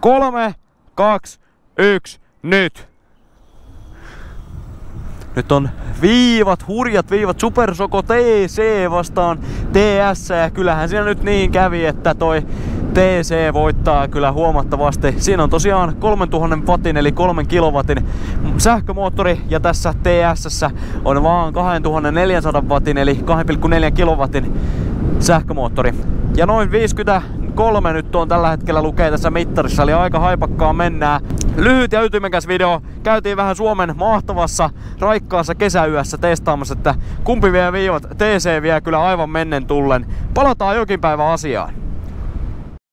Kolme, kaksi, yksi, nyt! Nyt on viivat, hurjat viivat, Super Soko TC vastaan TS ja kyllähän siinä nyt niin kävi, että toi TC voittaa kyllä huomattavasti. Siinä on tosiaan 3000 wattin eli 3 kilowatin sähkömoottori ja tässä TS on vaan 2400 wattin eli 2,4 kilowatin sähkömoottori. Ja noin 53 nyt on tällä hetkellä lukee tässä mittarissa, eli aika haipakkaa mennään. Lyhyt ja ytimekäs video. Käytiin vähän Suomen mahtavassa, raikkaassa kesäyössä testaamassa, että kumpi vie viivat. TC vie kyllä aivan mennen tullen. Palataan jokin päivä asiaan.